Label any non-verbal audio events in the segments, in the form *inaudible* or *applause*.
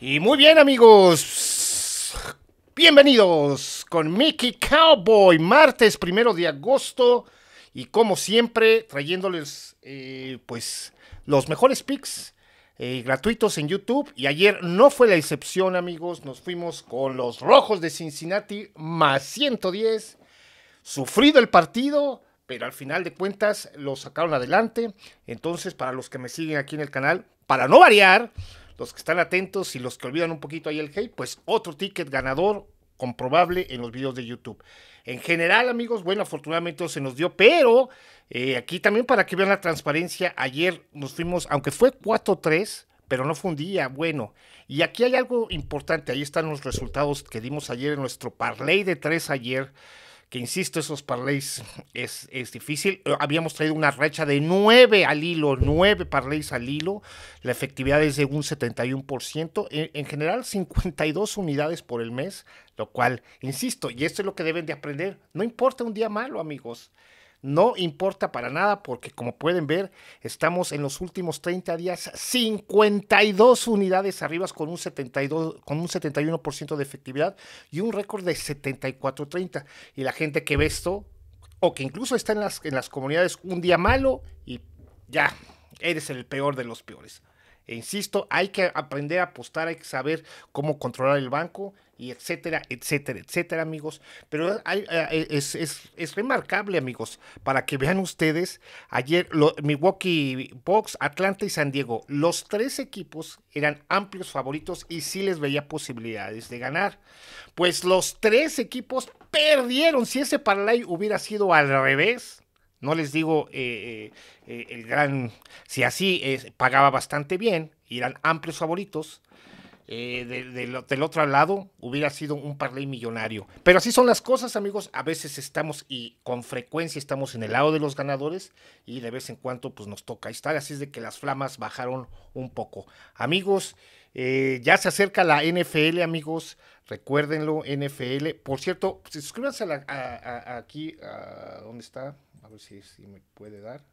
Y muy bien amigos, bienvenidos con Mickey Cowboy, martes primero de agosto. Y como siempre trayéndoles eh, pues los mejores picks eh, gratuitos en YouTube. Y ayer no fue la excepción amigos, nos fuimos con los rojos de Cincinnati más 110, sufrido el partido, pero al final de cuentas lo sacaron adelante, entonces para los que me siguen aquí en el canal, para no variar, los que están atentos y los que olvidan un poquito ahí el hate, pues otro ticket ganador comprobable en los videos de YouTube. En general, amigos, bueno, afortunadamente se nos dio, pero eh, aquí también para que vean la transparencia, ayer nos fuimos, aunque fue 4-3, pero no fue un día bueno. Y aquí hay algo importante, ahí están los resultados que dimos ayer en nuestro parlay de 3 ayer que insisto, esos parlays es, es, difícil. Eh, habíamos traído una racha de 9 al hilo, 9 parlays al hilo. La efectividad es de un 71%. En, en general, 52 unidades por el mes, lo cual, insisto, y esto es lo que deben de aprender. No importa un día malo, amigos. No importa para nada porque como pueden ver, estamos en los últimos 30 días 52 unidades arriba con un, 72, con un 71% de efectividad y un récord de 74-30. Y la gente que ve esto, o que incluso está en las, en las comunidades un día malo y ya, eres el peor de los peores. E insisto, hay que aprender a apostar, hay que saber cómo controlar el banco y etcétera, etcétera, etcétera, amigos. Pero hay, eh, es, es, es, remarcable, amigos, para que vean ustedes, ayer Milwaukee Bucks, Atlanta y San Diego, los tres equipos eran amplios favoritos y sí les veía posibilidades de ganar. Pues los tres equipos perdieron. Si ese parlay hubiera sido al revés, no les digo eh, eh, el gran, si así eh, pagaba bastante bien, y eran amplios favoritos. De, de, del otro lado hubiera sido un parlay millonario. Pero así son las cosas, amigos. A veces estamos y con frecuencia estamos en el lado de los ganadores y de vez en cuando pues nos toca estar. Así es de que las flamas bajaron un poco. Amigos, eh, ya se acerca la NFL, amigos. Recuérdenlo, NFL. Por cierto, suscríbanse a la, a, a, aquí, ¿dónde está? A ver si, si me puede dar.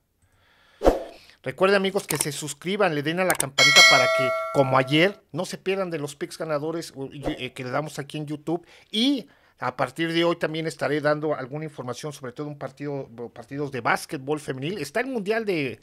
Recuerden amigos que se suscriban, le den a la campanita para que, como ayer, no se pierdan de los picks ganadores eh, que le damos aquí en YouTube. Y a partir de hoy también estaré dando alguna información sobre todo un partido, partidos de básquetbol femenil. Está el Mundial de,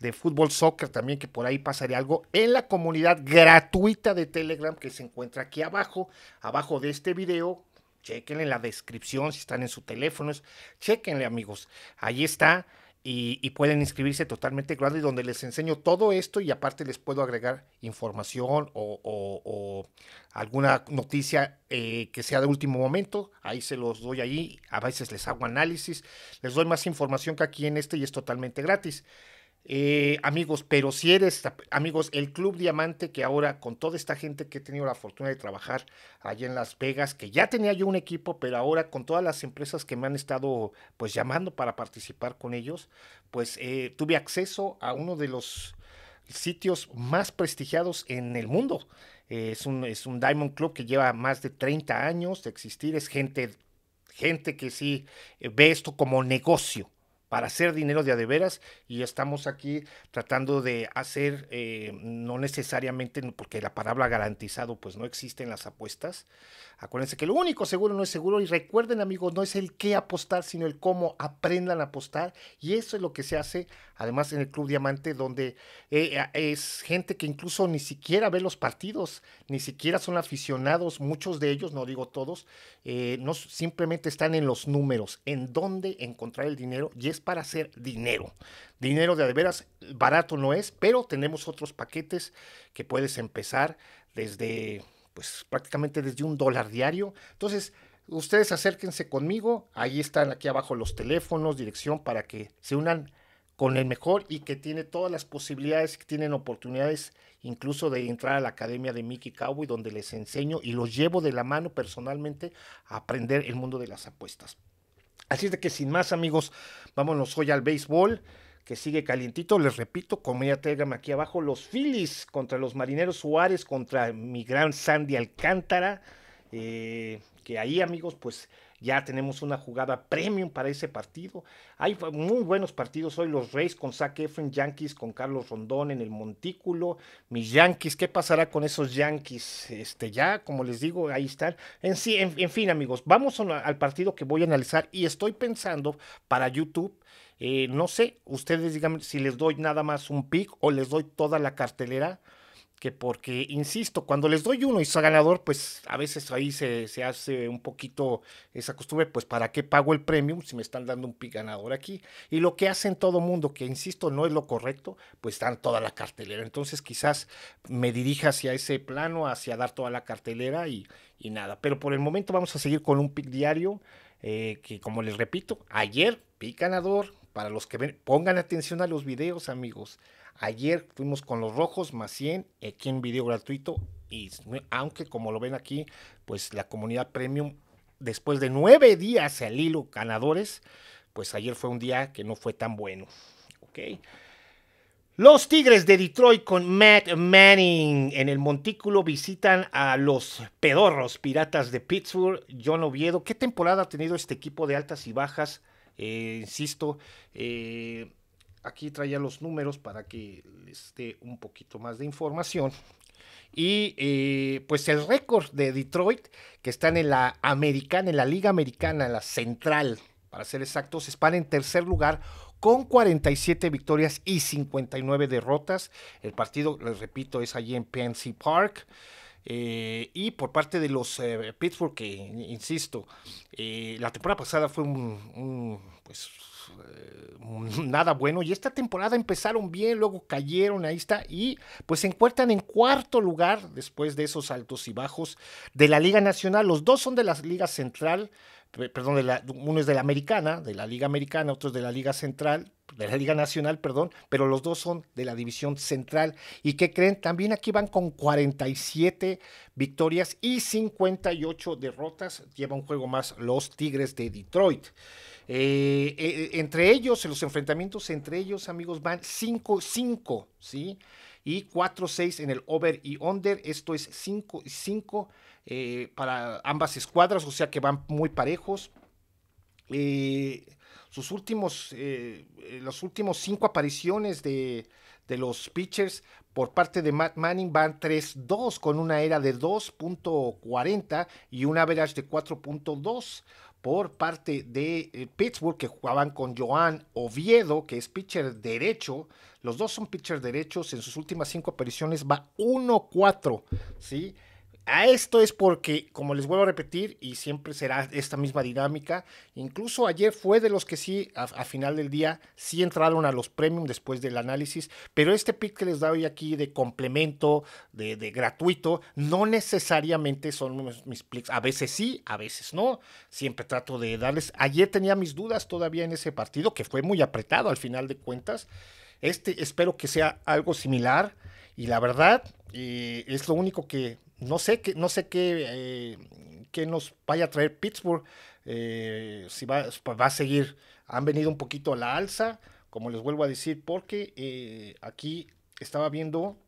de Fútbol Soccer también, que por ahí pasaré algo en la comunidad gratuita de Telegram que se encuentra aquí abajo, abajo de este video. Chequenle la descripción si están en sus teléfonos. Chequenle amigos. Ahí está y, y, pueden inscribirse totalmente gratis donde les enseño todo esto y aparte les puedo agregar información o, alguna noticia eh, que sea de último momento, ahí se los doy ahí, a veces les hago análisis, les doy más información que aquí en este y es totalmente gratis. Eh, amigos, pero si eres, amigos, el Club Diamante, que ahora con toda esta gente que he tenido la fortuna de trabajar allá en Las Vegas, que ya tenía yo un equipo, pero ahora con todas las empresas que me han estado pues llamando para participar con ellos, pues eh, tuve acceso a uno de los sitios más prestigiados en el mundo. Eh, es, un, es un Diamond Club que lleva más de 30 años de existir, es gente, gente que sí ve esto como negocio para hacer dinero de a de veras y estamos aquí tratando de hacer, eh, no necesariamente, porque la palabra garantizado pues no existe en las apuestas. Acuérdense que lo único seguro no es seguro y recuerden amigos, no es el qué apostar, sino el cómo aprendan a apostar y eso es lo que se hace además en el Club Diamante donde eh, es gente que incluso ni siquiera ve los partidos, ni siquiera son aficionados, muchos de ellos, no digo todos, eh, no simplemente están en los números, en dónde encontrar el dinero y es para hacer dinero. Dinero de, veras barato no es, pero tenemos otros paquetes que puedes empezar desde, pues prácticamente desde un dólar diario. Entonces, ustedes acérquense conmigo, ahí están aquí abajo los teléfonos, dirección para que se unan con el mejor y que tiene todas las posibilidades, que tienen oportunidades incluso de entrar a la academia de Mickey Cowboy, donde les enseño y los llevo de la mano personalmente a aprender el mundo de las apuestas. Así es de que sin más amigos, vámonos hoy al béisbol, que sigue calientito. Les repito, comedia Telegram aquí abajo, los Phillies contra los Marineros Suárez, contra mi gran Sandy Alcántara, eh, que ahí amigos, pues Ya tenemos una jugada premium para ese partido. Hay muy buenos partidos hoy. Los Rays con Zach Efron, Yankees con Carlos Rondón en el Montículo. Mis Yankees, ¿qué pasará con esos Yankees? Este, ya, como les digo, ahí están. En, sí, en, fin, amigos, vamos al partido que voy a analizar y estoy pensando para YouTube. Eh, no sé, ustedes díganme si les doy nada más un pick o les doy toda la cartelera que porque, insisto, cuando les doy uno y soy ganador, pues a veces ahí se, hace un poquito esa costumbre, pues ¿para qué pago el premium si me están dando un pick ganador aquí? Y lo que hacen todo mundo, que insisto, no es lo correcto, pues dan toda la cartelera. Entonces quizás me dirija hacia ese plano, hacia dar toda la cartelera y, y nada. Pero por el momento vamos a seguir con un pick diario, eh, que como les repito, ayer pick ganador, para los que ven, pongan atención a los videos, amigos. Ayer fuimos con los rojos más 100 aquí en video gratuito y aunque como lo ven aquí, pues la comunidad premium después de nueve días al hilo ganadores, pues ayer fue un día que no fue tan bueno. ¿ok? Los Tigres de Detroit con Matt Manning en el Montículo visitan a los pedorros piratas de Pittsburgh. John Oviedo, ¿qué temporada ha tenido este equipo de altas y bajas? Eh, insisto, eh, aquí traía los números para que les dé un poquito más de información. Y eh, pues el récord de Detroit, que están en la americana, en la Liga Americana, la central, para ser exactos, están en tercer lugar con 47 victorias y 59 derrotas. El partido, les repito, es allí en PNC Park. Eh, y por parte de los eh, Pittsburgh, que insisto, la temporada pasada fue un, pues eh, *laughs* nada bueno. Y esta temporada empezaron bien, luego cayeron, ahí está. Y pues se encuentran en cuarto lugar después de esos altos y bajos de la Liga Nacional. Los dos son de la Liga Central, perdón, de la, uno es de la Americana, de la Liga Americana, otro es de la Liga Central, de la Liga Nacional, perdón, pero los dos son de la División Central. ¿Y que creen? También aquí van con 47 victorias y 58 derrotas. Lleva un juego más los Tigres de Detroit. Eh, eh, entre ellos, en los enfrentamientos entre ellos, amigos, van 5-5, ¿sí? Y 4-6 en el over y under. Esto es 5-5 eh, para ambas escuadras, o sea que van muy parejos. sus últimos, los últimos cinco apariciones de los pitchers por parte de Matt Manning van 3-2 con una era de 2.40 y un average de 4.2 por parte de eh, Pittsburgh, que jugaban con Joan Oviedo, que es pitcher derecho. Los dos son pitchers derechos. En sus últimas cinco apariciones va 1-4, ¿sí? A esto es porque, como les vuelvo a repetir, y siempre será esta misma dinámica, incluso ayer fue de los que sí, a, final del día, sí entraron a los premium después del análisis, pero este pick que les doy aquí de complemento, de, gratuito, no necesariamente son mis, picks. A veces sí, a veces no. Siempre trato de darles. Ayer tenía mis dudas todavía en ese partido, que fue muy apretado al final de cuentas. Este espero que sea algo similar. Y la verdad, eh, es lo único que no sé, qué, no sé qué, eh, nos vaya a traer Pittsburgh. Eh, si va, pues va, a seguir, han venido un poquito a la alza, como les vuelvo a decir, porque eh, aquí estaba viendo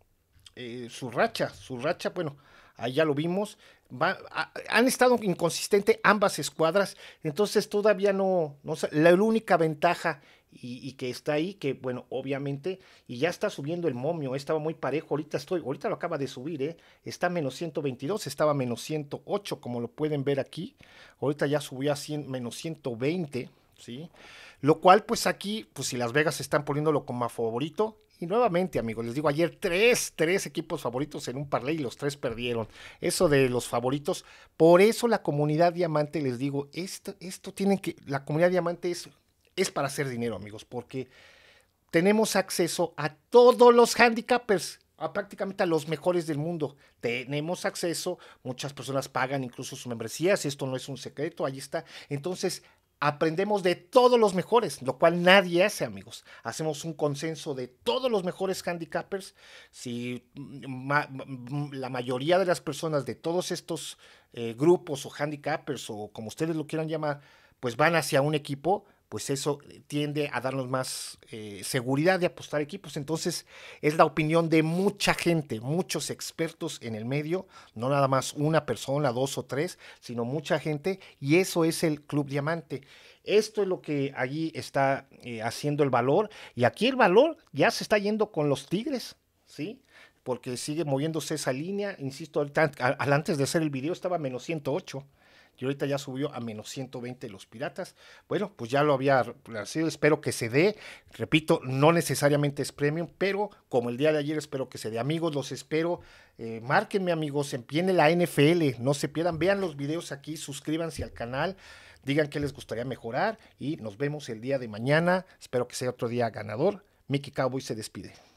su racha, su racha, bueno, ahí ya lo vimos, han estado inconsistentes ambas escuadras, entonces todavía no, la única ventaja y, que está ahí, que bueno, obviamente, y ya está subiendo el momio, estaba muy parejo, ahorita estoy, ahorita lo acaba de subir, ¿eh? está menos 122, estaba menos 108, como lo pueden ver aquí, ahorita ya subió a 100, menos 120, ¿sí? Lo cual, pues aquí, pues si Las Vegas están poniéndolo como favorito, nuevamente, amigos, les digo, ayer tres, tres equipos favoritos en un parlay y los tres perdieron. Eso de los favoritos. Por eso la comunidad diamante, les digo, esto, esto tienen que, la comunidad diamante es es para hacer dinero, amigos, porque tenemos acceso a todos los handicappers, a prácticamente a los mejores del mundo. Tenemos acceso, muchas personas pagan incluso sus membresías, esto no es un secreto, ahí está. Entonces, aprendemos de todos los mejores, lo cual nadie hace, amigos. Hacemos un consenso de todos los mejores handicappers. Si la mayoría de las personas de todos estos eh, grupos o handicappers o como ustedes lo quieran llamar, pues van hacia un equipo, pues eso tiende a darnos más eh, seguridad de apostar equipos. Entonces, es la opinión de mucha gente, muchos expertos en el medio, no nada más una persona, dos o tres, sino mucha gente, y eso es el Club Diamante. Esto es lo que allí está eh, haciendo el valor, y aquí el valor ya se está yendo con los Tigres, ¿sí? Porque sigue moviéndose esa línea, insisto, ahorita, antes de hacer el video estaba menos 108 y ahorita ya subió a menos 120 los piratas. Bueno, pues ya lo había sido, espero que se dé. Repito, no necesariamente es premium, pero como el día de ayer espero que se dé. Amigos, los espero. Eh, márquenme, amigos, viene la NFL, no se pierdan, vean los videos aquí, suscríbanse al canal, digan qué les gustaría mejorar y nos vemos el día de mañana. Espero que sea otro día ganador. Mickey Cowboy se despide.